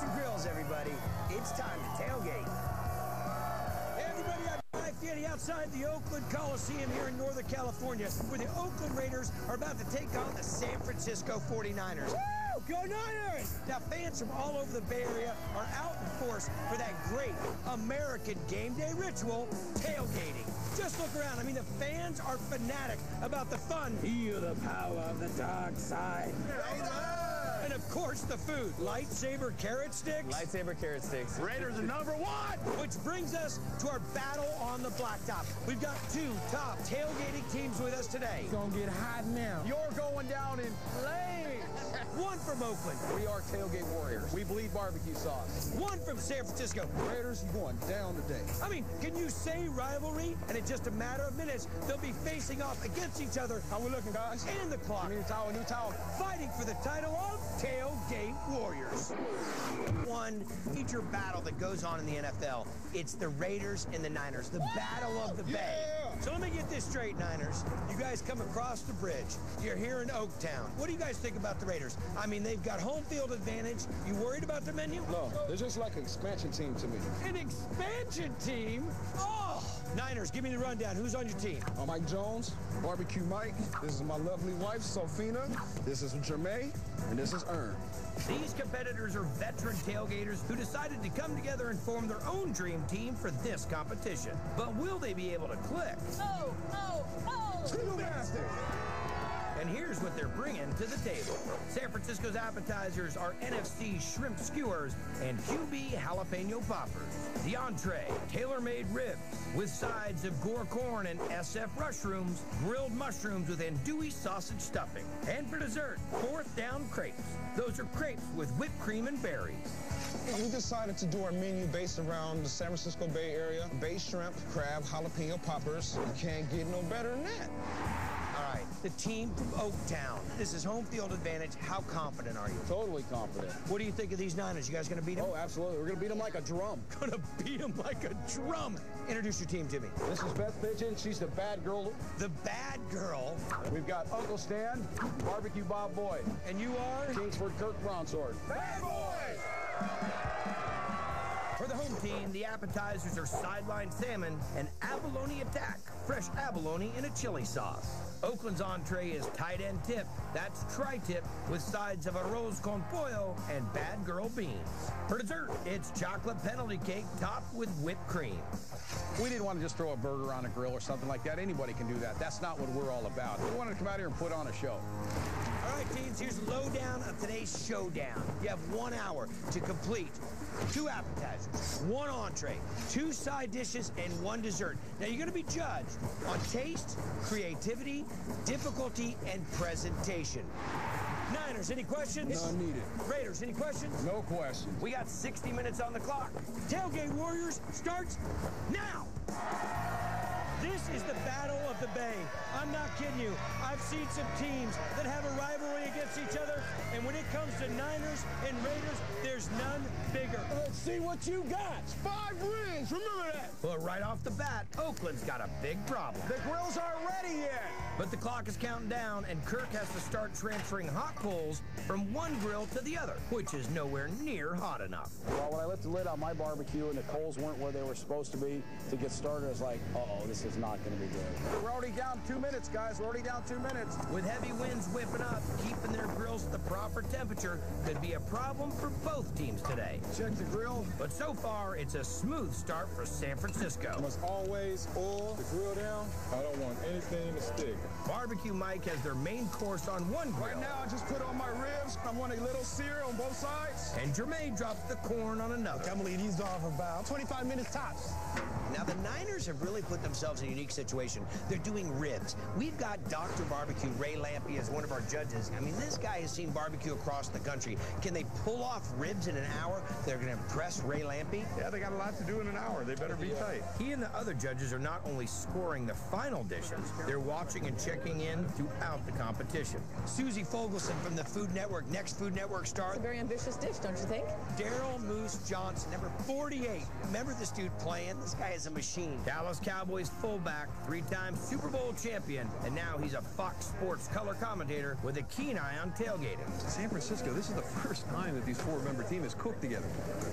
Your grills, everybody. It's time to tailgate. Hey, everybody, I'm Mike Fieri outside the Oakland Coliseum here in Northern California, where the Oakland Raiders are about to take on the San Francisco 49ers. Woo! Go Niners! Now, fans from all over the Bay Area are out in force for that great American game day ritual, tailgating. Just look around. I mean, the fans are fanatic about the fun. Feel the power of the dark side. And of course, the food. Lightsaber carrot sticks. Lightsaber carrot sticks. Raiders are number one. Which brings us to our battle on the blacktop. We've got two top tailgating teams with us today. It's gonna get hot now. You're going down in flames. One from Oakland, We are tailgate warriors. We bleed barbecue sauce. one from San Francisco. Raiders, you going down today. I mean, can you say rivalry? And in just a matter of minutes, they'll be facing off against each other How we looking, guys? and the clock, New towel, new towel. fighting for the title of Tailgate Warriors. One major battle that goes on in the NFL. It's the Raiders and the Niners, the battle of the Bay. So let me get this straight, Niners. You guys come across the bridge. You're here in Oaktown. What do you guys think about the Raiders? I mean, they've got home field advantage. You worried about the menu? No, they're just like an expansion team to me. An expansion team? Oh! Niners, give me the rundown. Who's on your team? I'm Mike Jones, Barbecue Mike. This is my lovely wife, Sophina. This is Jermaine, and this is Ern. These competitors are veteran tailgaters who decided to come together and form their own dream team for this competition. But will they be able to click? Oh, oh, oh! Schoolmaster! And here's what they're bringing to the table. San Francisco's appetizers are NFC shrimp skewers and QB jalapeno poppers. The entree, tailor-made ribs with sides of gore corn and SF mushrooms, grilled mushrooms with andouille sausage stuffing. And for dessert, fourth down crepes. Those are crepes with whipped cream and berries. We decided to do our menu based around the San Francisco Bay Area. Bay shrimp, crab, jalapeno poppers. You can't get no better than that. The team from Oaktown. This is home field advantage. How confident are you? Totally confident. What do you think of these Niners? You guys gonna beat them? Oh, absolutely. We're going to beat them like a drum. gonna beat them like a drum. Introduce your team to me. This is Beth Pigeon. She's the bad girl. The bad girl, We've got Uncle Stan, Barbecue Bob Boy, and you are? Kingsford Kirk Brownsword. Bad boys! For the home team, the appetizers are sideline salmon and abalone attack, fresh abalone in a chili sauce. Oakland's entree is tight end tip, that's tri-tip, with sides of arroz con pollo and bad girl beans. For dessert, it's chocolate penalty cake topped with whipped cream. We didn't want to just throw a burger on a grill or something like that. Anybody can do that. That's not what we're all about. We wanted to come out here and put on a show. All right, teams, here's the lowdown of today's showdown. You have one hour to complete two appetizers, one entree, two side dishes, and one dessert. Now, you're going to be judged on taste, creativity, difficulty, and presentation. Niners, any questions? None needed. Raiders, any questions? No questions. We got 60 minutes on the clock. Tailgate Warriors starts now. This is the battle of the Bay. I'm not kidding you. I've seen some teams that have a rivalry against each other, and when it comes to Niners and Raiders, there's none bigger. Let's see what you got. Five rings. Remember that. But right off the bat, Oakland's got a big problem. The grills aren't ready yet. But the clock is counting down, and Kirk has to start transferring hot coals from one grill to the other, which is nowhere near hot enough. Well, when I lifted the lid on my barbecue and the coals weren't where they were supposed to be to get started, I was like, uh-oh, this is not going to be good. We're already down two minutes, guys. We're already down two minutes. With heavy winds whipping up, keeping their grills at the proper temperature could be a problem for both teams today. Check the grill. But so far, it's a smooth start for San Francisco. must always oil the grill down. I don't want anything to stick. Barbecue Mike has their main course on one grill. Right now, I just put on my ribs. I want a little sear on both sides. And Jermaine drops the corn on another. I'm gonna leave these off about 25 minutes tops. Now, the Niners have really put themselves in a unique situation. They're doing ribs. We've got Dr. Barbecue, Ray Lampe, as one of our judges. I mean, this guy has seen barbecue across the country. Can they pull off ribs in an hour? They're going to impress Ray Lampe? Yeah, they got a lot to do in an hour. They better be tight. He and the other judges are not only scoring the final dishes, they're watching and checking in throughout the competition. Susie Fogelson from the Food Network, Next Food Network star. It's a very ambitious dish, don't you think? Daryl Moose Johnston, number 48. Remember this dude playing? This guy is a machine. Dallas Cowboys fullback, three-time Super Bowl champion, and now he's a Fox Sports color commentator with a keen eye on tailgating. San Francisco, this is the first time that these four-member team has cooked together.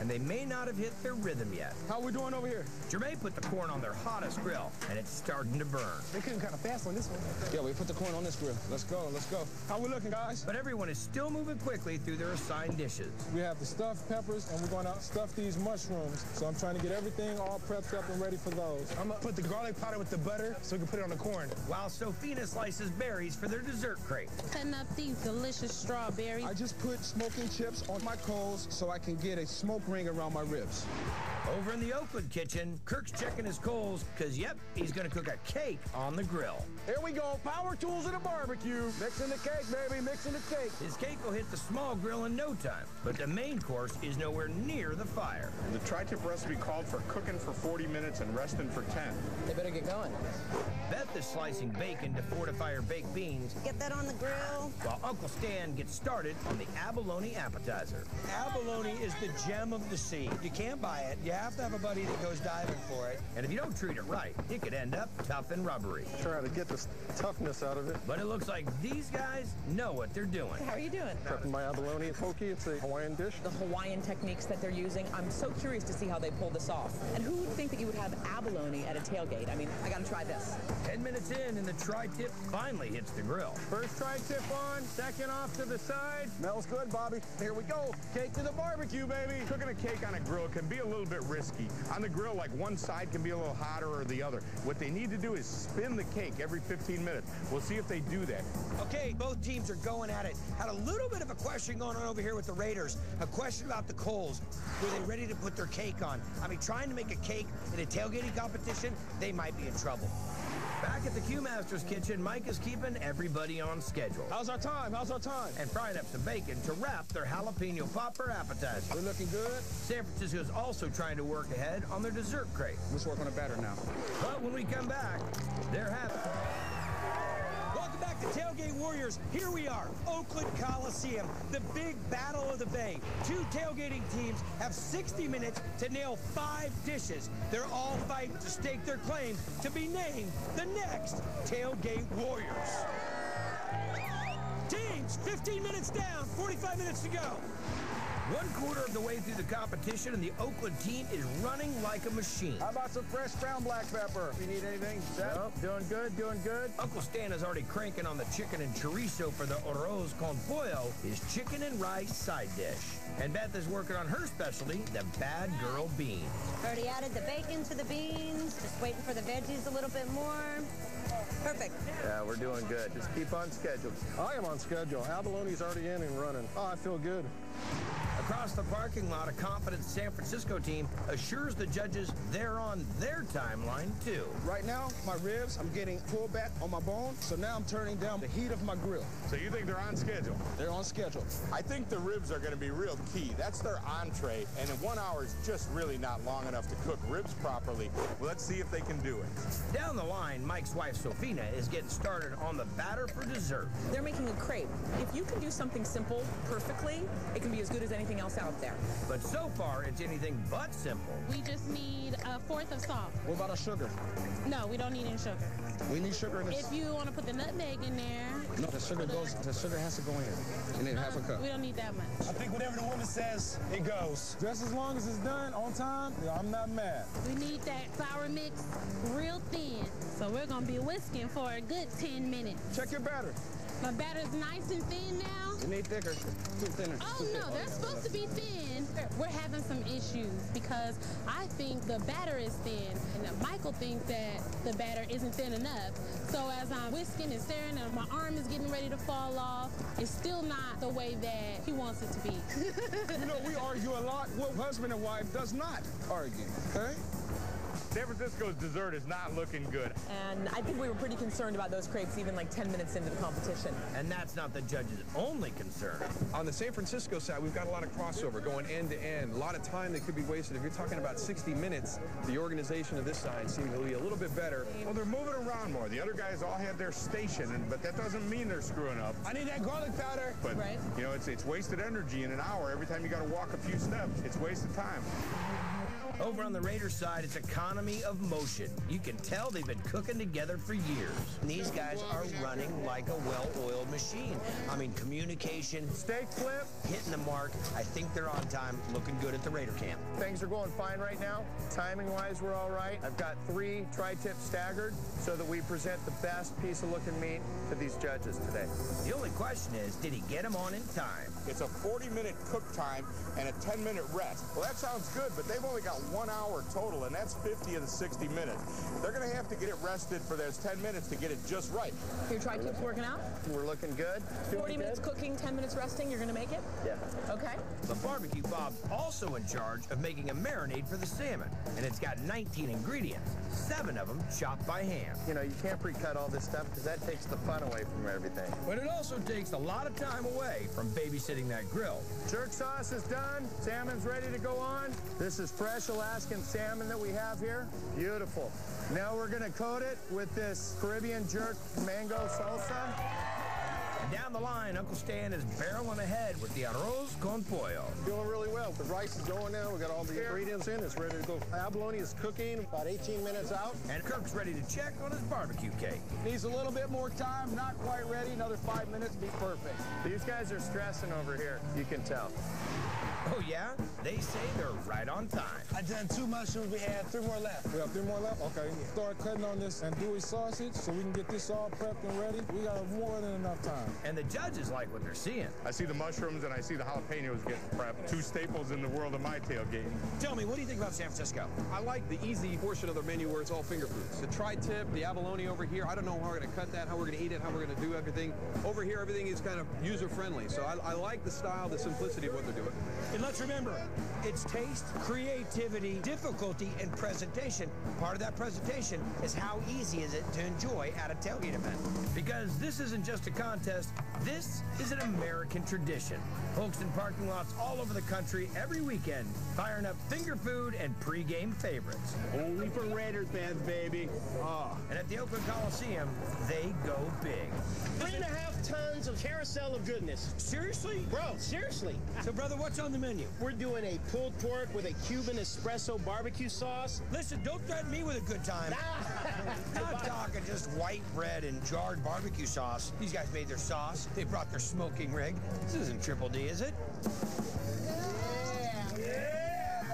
And they may not have hit their rhythm yet. How we doing over here? Jermaine put the corn on their hottest grill, and it's starting to burn. They cooking kind of fast on this one. Yeah, we put the corn on this grill. Let's go, let's go. How we looking, guys? But everyone is still moving quickly through their assigned dishes. We have the stuffed peppers, and we're going to stuff these mushrooms. So I'm trying to get everything all prepped up and ready for those. I'm gonna put the garlic powder with the butter so we can put it on the corn. While Sofina slices berries for their dessert crepe. Cutting up these delicious strawberries. I just put smoking chips on my coals so I can get a smoke ring around my ribs. Over in the Oakland kitchen, Kirk's checking his coals because, yep, he's going to cook a cake on the grill. Here we go. Power tools and a barbecue. Mixing the cake, baby. Mixing the cake. His cake will hit the small grill in no time, but the main course is nowhere near the fire. The tri-tip recipe called for cooking for 40 minutes and resting for 10. They better get going. Beth is slicing bacon to fortify her baked beans, Get that on the grill. while Uncle Stan gets started on the abalone appetizer. Abalone is the gem of the sea. You can't buy it. You have to have a buddy that goes diving for it. And if you don't treat it right, it could end up tough and rubbery. Trying to get the toughness out of it. But it looks like these guys know what they're doing. How are you doing? Prepping my abalone poke. It's a Hawaiian dish. The Hawaiian techniques that they're using, I'm so curious to see how they pull this off. And who would think that you would have abalone at a tailgate? I mean, I gotta try this. Ten minutes in, and the tri-tip finally hits the grill. First tri-tip on, second off to the side. Smells good, Bobby. Here we go. Cake to the barbecue, baby. Cooking a cake on a grill can be a little bit risky. On the grill, like one side can be a little hotter or the other. What they need to do is spin the cake every 15 minutes. We'll see if they do that. Okay, both teams are going at it. Had a little bit of a question going on over here with the Raiders. A question about the coals. Were they ready to put their cake on? I mean, trying to make a cake in a tailgating competition, they might be in trouble. Back at the Q Masters kitchen, Mike is keeping everybody on schedule How's our time? How's our time? and frying up some bacon to wrap their jalapeno popper appetizer. We're looking good. San Francisco is also trying to work ahead on their dessert crepe. Let's work on the batter now. But when we come back, they're having. Back to Tailgate Warriors. Here we are, Oakland Coliseum, the big battle of the Bay. Two tailgating teams have 60 minutes to nail five dishes. They're all fighting to stake their claim to be named the next Tailgate Warriors. Teams, 15 minutes down, 45 minutes to go. One quarter of the way through the competition, and the Oakland team is running like a machine. How about some fresh ground black pepper? If you need anything, Seth? Yep, doing good, doing good. Uncle Stan is already cranking on the chicken and chorizo for the arroz con pollo, his chicken and rice side dish. And Beth is working on her specialty, the bad girl beans. Already added the bacon to the beans. Just waiting for the veggies a little bit more. Perfect. Yeah, we're doing good. Just keep on schedule. I am on schedule. Abalone's already in and running. Oh, I feel good. Across the parking lot, a confident San Francisco team assures the judges they're on their timeline too. Right now, my ribs, I'm getting pulled back on my bone, so now I'm turning down the heat of my grill. So you think they're on schedule? They're on schedule. I think the ribs are going to be real key. That's their entree, and in one hour is just really not long enough to cook ribs properly. Let's see if they can do it. Down the line, Mike's wife Sofina is getting started on the batter for dessert. They're making a crepe. If you can do something simple perfectly, it can be as good as anything else out there. But so far, it's anything but simple. We just need a fourth of salt. What about our sugar? No, we don't need any sugar. We need sugar in this. If you want to put the nutmeg in there, No, the sugar goes. The sugar has to go in, and then half a cup. we don't need that much. I think whatever the woman says, it goes. Just as long as it's done on time, I'm not mad. We need that flour mix real thin. So we're going to be whisking for a good 10 minutes. Check your batter. My batter's nice and thin now. You need thicker, too thinner. Oh too thin. no, they're supposed to be thin. We're having some issues because I think the batter is thin, and Michael thinks that the batter isn't thin enough. So as I'm whisking and stirring, and my arm is getting ready to fall off, it's still not the way that he wants it to be. You know, we argue a lot. What husband and wife does not argue, okay? San Francisco's dessert is not looking good. And I think we were pretty concerned about those crepes even like 10 minutes into the competition. And that's not the judge's only concern. On the San Francisco side, we've got a lot of crossover going end to end. A lot of time that could be wasted. If you're talking about 60 minutes, the organization of this side seems to be a little bit better. Well, they're moving around more. The other guys all have their station, and, but that doesn't mean they're screwing up. I need that garlic powder. But, Right. you know, it's, it's wasted energy in an hour. Every time you got to walk a few steps, it's wasted time. Over on the Raiders side, it's economy of motion. You can tell they've been cooking together for years. And these guys are running like a well-oiled machine. I mean, communication, Steak flip. hitting the mark. I think they're on time, looking good at the Raider camp. Things are going fine right now. Timing wise, we're all right. I've got three tri-tip staggered so that we present the best piece of looking meat to these judges today. The only question is, did he get them on in time? It's a 40-minute cook time and a 10-minute rest. Well, that sounds good, but they've only got one hour total, and that's 50 of the 60 minutes. They're going to have to get it rested for those 10 minutes to get it just right. Your tri-tips working out? We're looking good. 40 minutes cooking, 10 minutes resting. You're going to make it? Yeah. Okay. But Barbecue Bob's also in charge of making a marinade for the salmon, and it's got 19 ingredients, seven of them chopped by hand. You know, you can't pre-cut all this stuff because that takes the fun away from everything. But it also takes a lot of time away from babysitting that grill. Jerk sauce is done. Salmon's ready to go on. This is fresh Alaskan salmon that we have here. Beautiful. Now we're going to coat it with this Caribbean jerk mango salsa. And down the line, Uncle Stan is barreling ahead with the arroz con pollo. Doing really well. The rice is going now. We got all the ingredients in. It's ready to go. Abalone is cooking about 18 minutes out. And Kirk's ready to check on his barbecue cake. Needs a little bit more time, not quite ready. Another five minutes, be perfect. These guys are stressing over here. You can tell. Oh, yeah? They say they're right on time. I done two mushrooms. We had three more left. We have three more left? Okay. Start cutting on this andouille sausage so we can get this all prepped and ready. We got more than enough time. And the judges like what they're seeing. I see the mushrooms and I see the jalapenos getting prepped. Two staples in the world of my tailgating. Tell me, what do you think about San Francisco? I like the easy portion of their menu where it's all finger foods. The tri-tip, the abalone over here, I don't know how we're going to cut that, how we're going to eat it, how we're going to do everything. Over here, everything is kind of user-friendly. So I, I like the style, the simplicity of what they're doing. And let's remember, it's taste, creativity, difficulty, and presentation. Part of that presentation is how easy is it to enjoy at a tailgate event. Because this isn't just a contest, this is an American tradition. Folks in parking lots all over the country every weekend firing up finger food and pregame favorites. Only for Raiders fans, baby. Oh. And at the Oakland Coliseum, they go big. Three and a half tons of carousel of goodness. Seriously? Bro, seriously. So, brother, what's on the menu? We're doing a pulled pork with a Cuban espresso barbecue sauce. Listen, don't threaten me with a good time. Ah. Not talking just white bread and jarred barbecue sauce. These guys made their sauce. They brought their smoking rig. This isn't Triple D, is it? Yeah.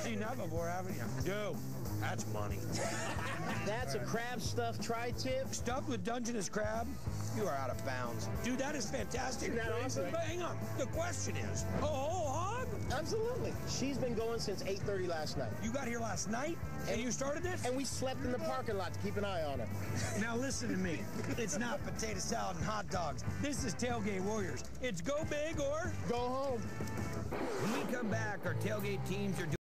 Seen that before, haven't you? Dude, that's money. That's a crab stuffed tri-tip. Stuffed with Dungeness crab? You are out of bounds. Dude, that is fantastic. Isn't that awesome? But hang on. The question is, oh, whole hog? Absolutely. She's been going since 8.30 last night. You got here last night and you started this? And we slept in the parking lot to keep an eye on her. Now listen to me. It's not potato salad and hot dogs. This is Tailgate Warriors. It's go big or go home. When we come back, our tailgate teams are doing